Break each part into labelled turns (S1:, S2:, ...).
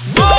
S1: Whoa!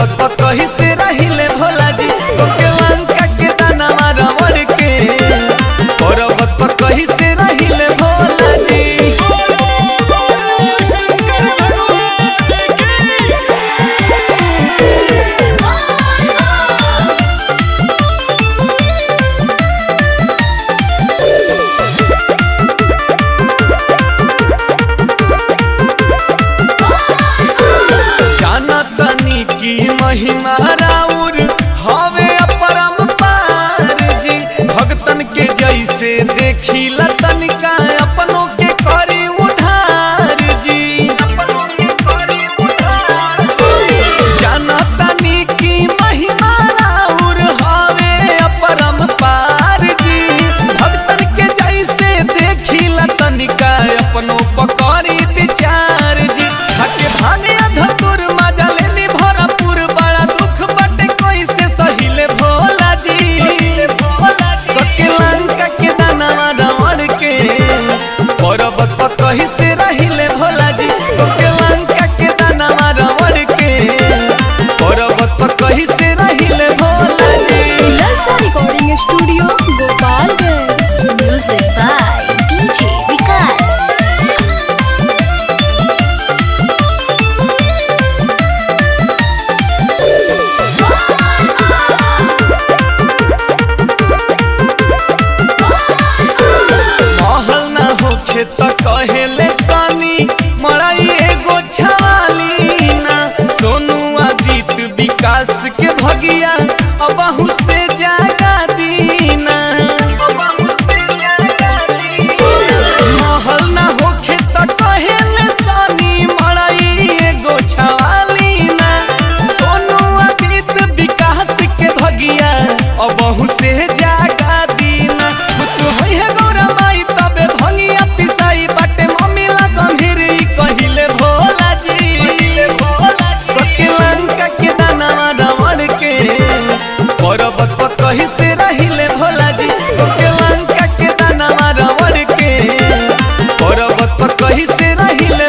S1: लागत बकही रही महाराउर हवे अपरम पार जी के जैसे देखी लतन का भगिया अब पर कहीं से रही ले